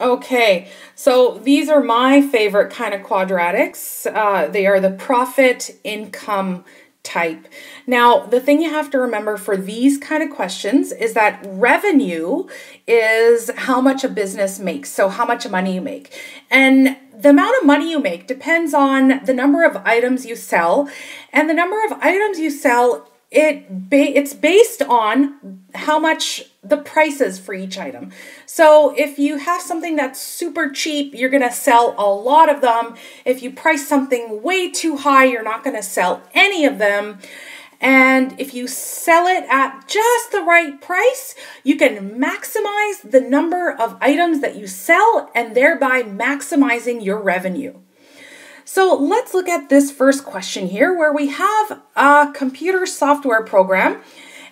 Okay, so these are my favorite kind of quadratics. Uh, they are the profit income type. Now, the thing you have to remember for these kind of questions is that revenue is how much a business makes, so how much money you make. And the amount of money you make depends on the number of items you sell, and the number of items you sell it ba- it's based on how much the price is for each item. So if you have something that's super cheap, you're going to sell a lot of them. If you price something way too high, you're not going to sell any of them. And if you sell it at just the right price, you can maximize the number of items that you sell and thereby maximizing your revenue. So let's look at this first question here where we have a computer software program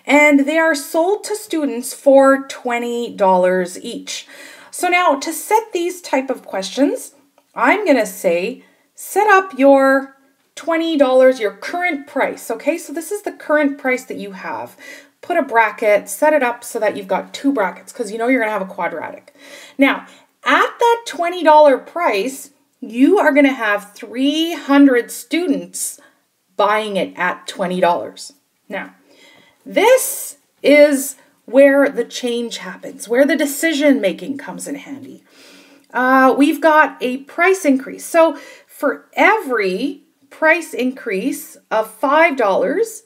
and they are sold to students for $20 each. So now to set these type of questions, I'm to say set up your $20, your current price. Okay, so this is the current price that you have. Put a bracket, set it up so that you've got two brackets because you know you're to have a quadratic. Now, at that $20 price, you are going to have 300 students buying it at $20. Now, this is where the change happens, where the decision making comes in handy. Uh, we've got a price increase. So for every price increase of $5,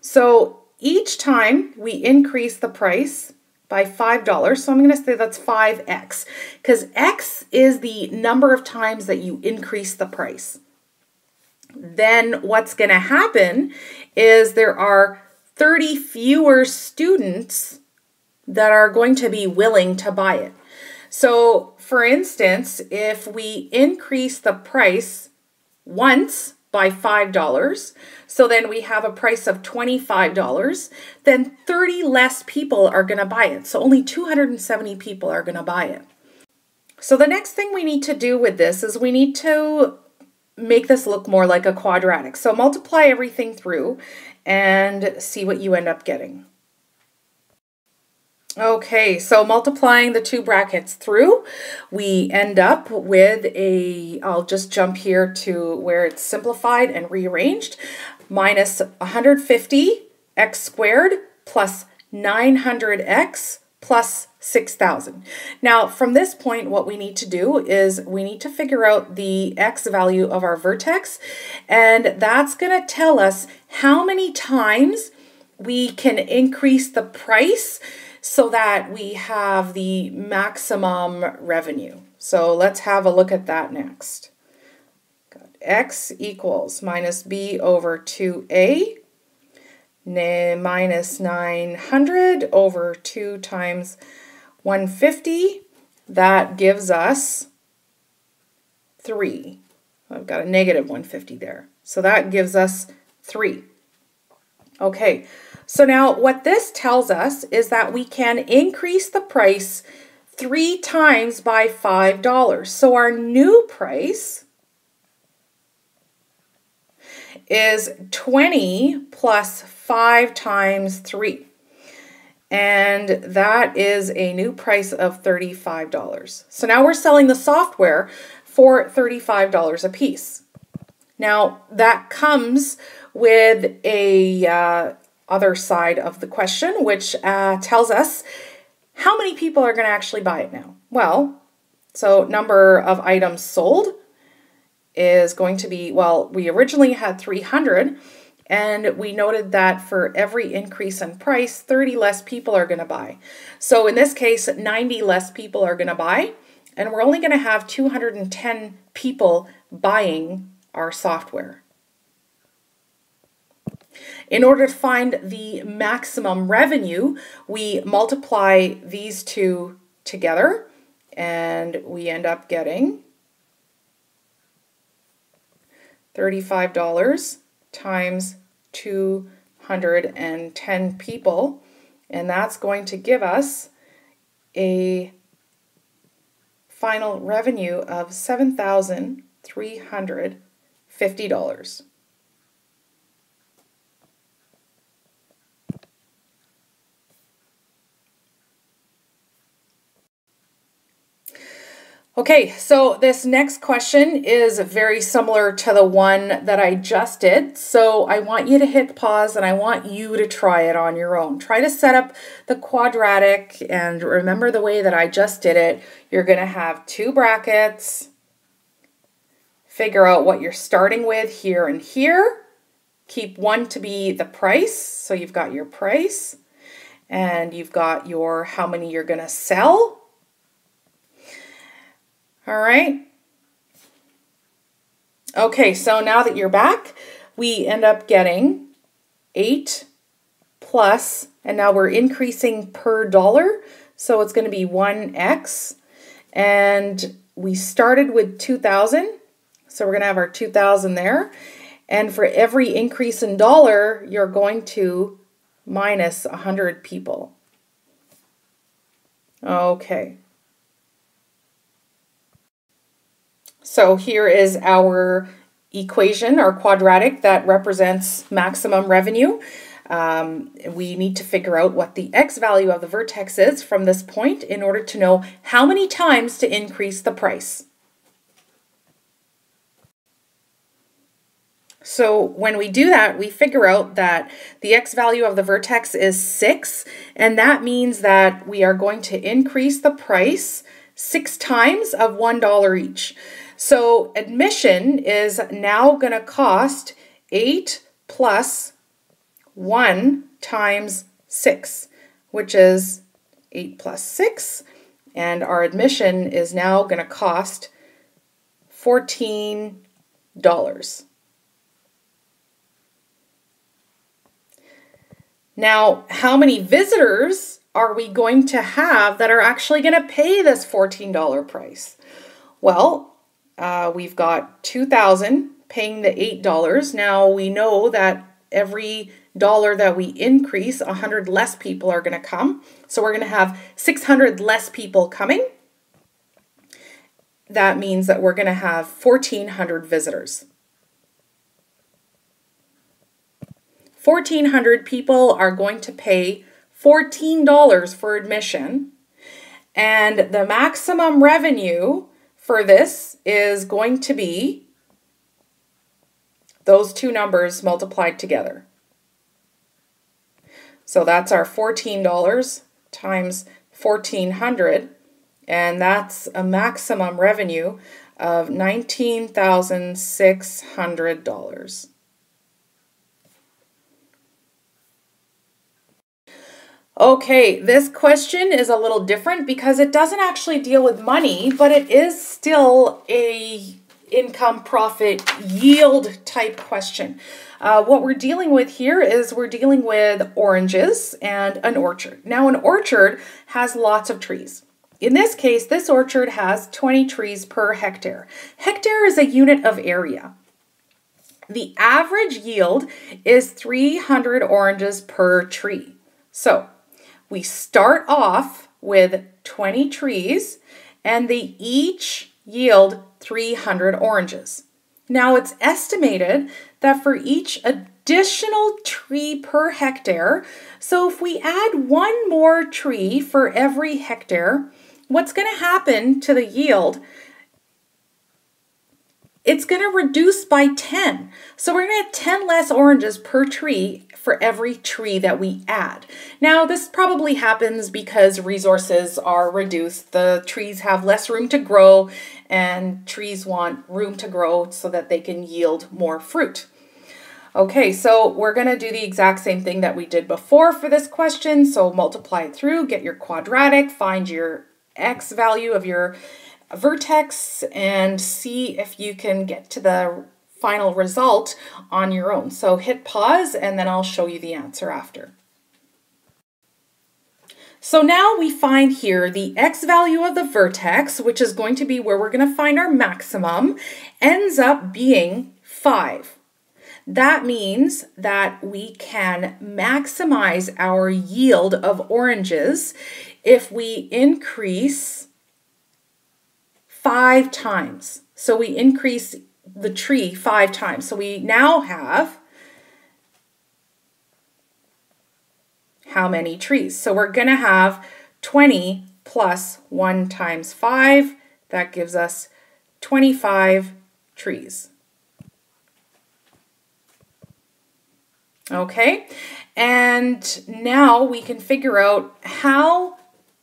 so each time we increase the price, by $5. So I'm going to say that's 5x because x is the number of times that you increase the price. Then what's going to happen is there are 30 fewer students that are going to be willing to buy it. So, for instance, if we increase the price once by $5, so then we have a price of $25, then 30 less people are going to buy it. So only 270 people are going to buy it. So the next thing we need to do with this is we need to make this look more like a quadratic. So multiply everything through and see what you end up getting. Okay, so multiplying the two brackets through, we end up with a, I'll just jump here to where it's simplified and rearranged, minus 150 x squared plus 900x plus 6,000. Now, from this point, what we need to do is we need to figure out the x value of our vertex, and that's going to tell us how many times we can increase the price so that we have the maximum revenue. So let's have a look at that next. Got x equals minus b over 2a minus 900 over 2 times 150. That gives us 3. I've got a negative 150 there. So that gives us 3. Okay, so now what this tells us is that we can increase the price three times by $5. So our new price is 20 plus 5 times 3. And that is a new price of $35. So now we're selling the software for $35 a piece. Now that comes with a uh, other side of the question, which uh, tells us how many people are going to actually buy it now. Well, so number of items sold is going to be, well, we originally had 300 and we noted that for every increase in price, 30 less people are going to buy. So in this case, 90 less people are going to buy, and we're only going to have 210 people buying our software. In order to find the maximum revenue, we multiply these two together and we end up getting $35 times 210 people, and that's going to give us a final revenue of $7,350. Okay, so this next question is very similar to the one that I just did. So I want you to hit pause and I want you to try it on your own. Try to set up the quadratic and remember the way that I just did it. You're going to have two brackets. Figure out what you're starting with here and here. Keep one to be the price. So you've got your price and you've got your how many you're going to sell all right. Okay, so now that you're back, we end up getting 8 plus, and now we're increasing per dollar, so it's going to be 1x. And we started with 2,000, so we're going to have our 2,000 there. And for every increase in dollar, you're going to minus 100 people. Okay. So here is our equation, our quadratic that represents maximum revenue. Um, we need to figure out what the x value of the vertex is from this point in order to know how many times to increase the price. So when we do that, we figure out that the x value of the vertex is 6, and that means that we are going to increase the price six times of $1 each. So admission is now going to cost 8 plus 1 times 6, which is 8 plus 6. And our admission is now going to cost $14. Now, how many visitors are we going to have that are actually going to pay this $14 price? Well, uh, we've got 2000 paying the $8. Now we know that every dollar that we increase, 100 less people are going to come. So we're going to have 600 less people coming. That means that we're going to have 1,400 visitors. 1,400 people are going to pay $14 for admission. And the maximum revenue for this is going to be those two numbers multiplied together. So that's our $14 times 1400 and that's a maximum revenue of $19,600. Okay, this question is a little different because it doesn't actually deal with money, but it is still a income profit yield type question. Uh, what we're dealing with here is we're dealing with oranges and an orchard. Now, an orchard has lots of trees. In this case, this orchard has 20 trees per hectare. Hectare is a unit of area. The average yield is 300 oranges per tree. So we start off with 20 trees and they each yield 300 oranges. Now it's estimated that for each additional tree per hectare, so if we add one more tree for every hectare, what's going to happen to the yield it's going to reduce by 10. So we're going to have 10 less oranges per tree for every tree that we add. Now, this probably happens because resources are reduced. The trees have less room to grow, and trees want room to grow so that they can yield more fruit. Okay, so we're going to do the exact same thing that we did before for this question. So multiply it through, get your quadratic, find your x value of your vertex and see if you can get to the final result on your own. So hit pause and then I'll show you the answer after. So now we find here the x value of the vertex, which is going to be where we're going to find our maximum, ends up being 5. That means that we can maximize our yield of oranges if we increase five times. So we increase the tree five times. So we now have how many trees? So we're going to have 20 plus 1 times 5. That gives us 25 trees. Okay, and now we can figure out how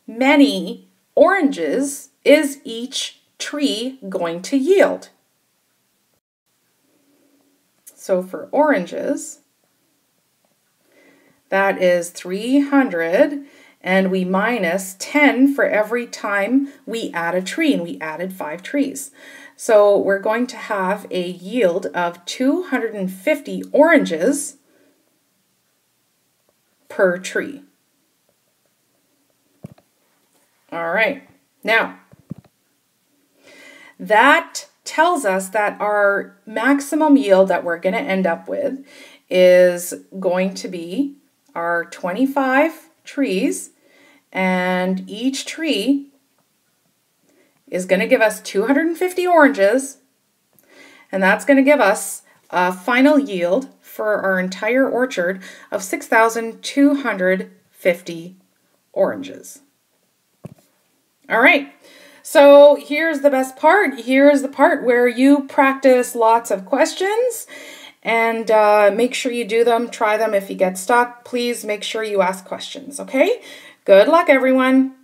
many oranges is each tree going to yield. So for oranges, that is 300 and we minus 10 for every time we add a tree and we added five trees. So we're going to have a yield of 250 oranges per tree. All right, now that tells us that our maximum yield that we're going to end up with is going to be our 25 trees, and each tree is going to give us 250 oranges, and that's going to give us a final yield for our entire orchard of 6,250 oranges. All right, so here's the best part. Here's the part where you practice lots of questions and uh, make sure you do them, try them. If you get stuck, please make sure you ask questions, okay? Good luck, everyone.